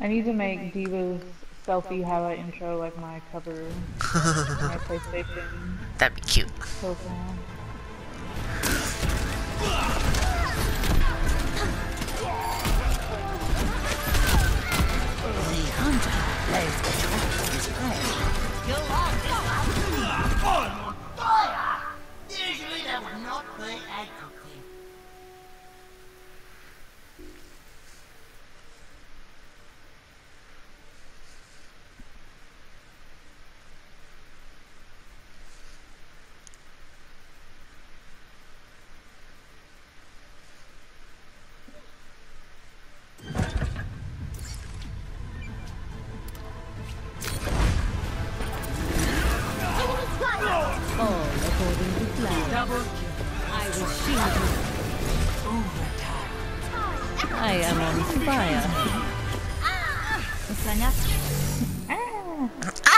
I need to make D.Va's selfie highlight intro like my cover my PlayStation That'd be cute. profile. The hunter lays the trap for his prey. Usually that would not be a Never. I will shield you. I am on fire. Sanat. ah.